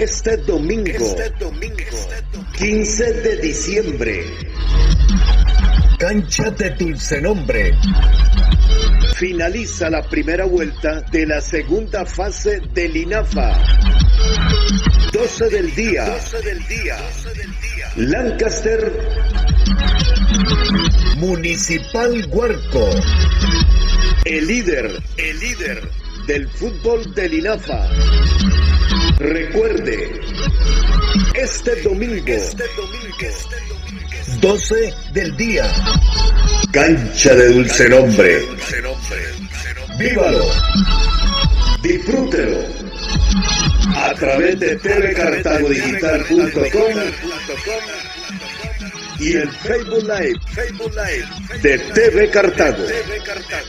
Este domingo, Este domingo, 15 de diciembre, cancha de dulce nombre. Finaliza la primera vuelta de la segunda fase del INAFA. 12 del día, 12 del día, Lancaster, Municipal Huarco. El líder, el líder del fútbol del INAFA. Recuerde, este domingo, este domingo, 12 del día, cancha de dulce nombre. Vívalo, disfrútelo a través de tvcartagodigital.com y el Facebook Live Facebook Live, de TV Cartago. TV Cartago.